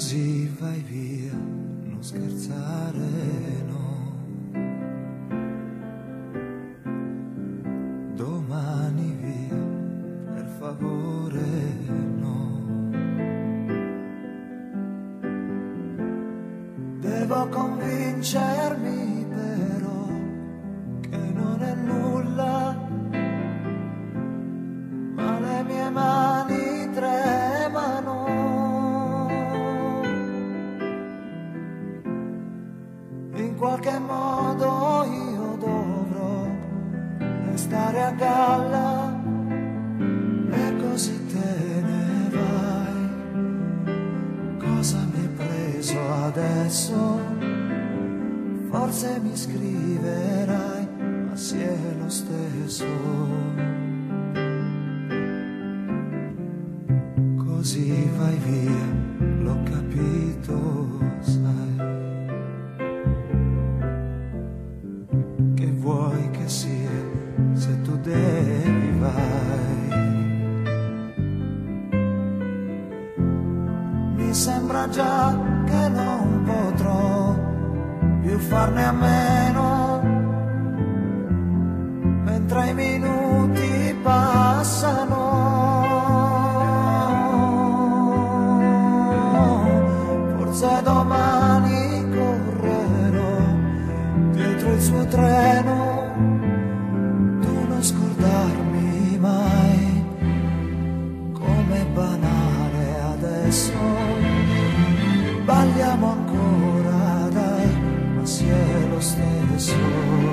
Così vai via, non scherzare, no. Domani via, per favore, no. Devo convincermi restare a galla e così te ne vai. Cosa mi hai preso adesso? Forse mi scriverai, ma si è lo stesso. Così vai via, capito, Sembra già che non potrò più farne a meno, mentre i minuti passano. Forse domani correrò dietro il suo treno, tu non scordarmi mai, come banale adesso, stesso.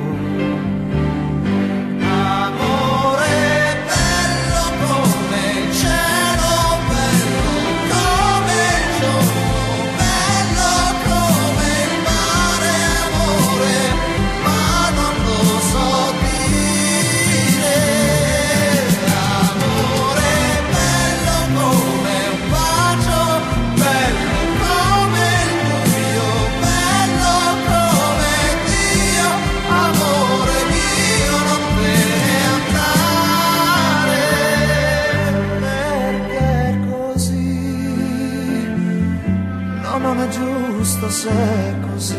No non è giusto se è così,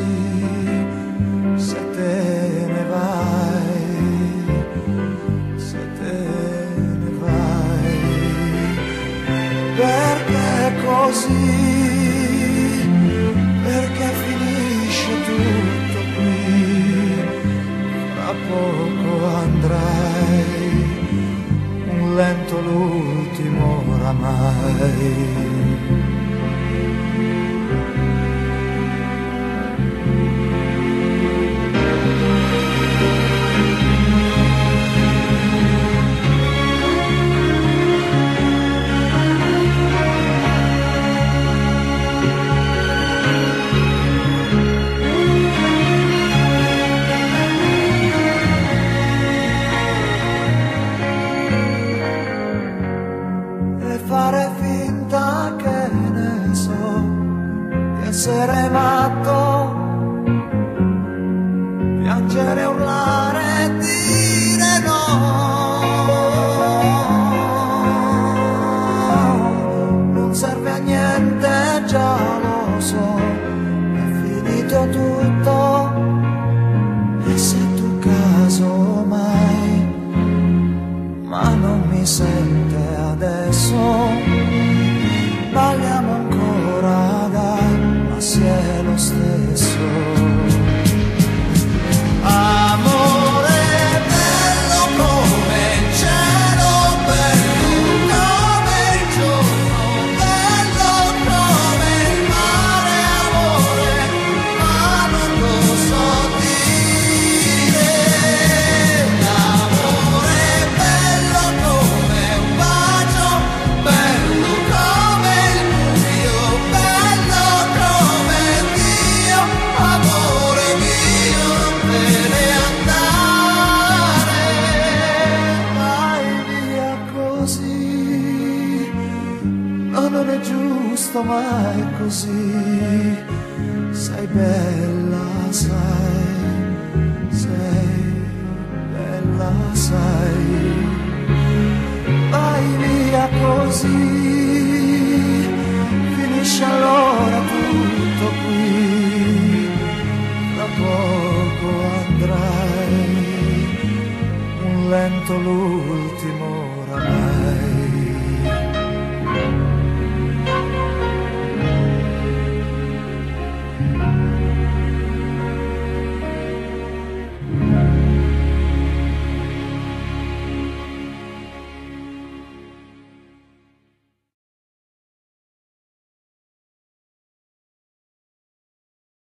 se te ne vai, se te ne vai, perché così, perché finisce tutto qui, fra poco andrai, un lento l'ultimo oramai. Matto, piangere, urlare e dire no. Non serve a niente, già lo so, è finito tutto. E se tu caso mai ma non mi sente adesso. Giusto, ma è così, sei bella, sai, sei bella, sai vai via così, finisce allora qui, tra poco andrai, un lento l'ultimo.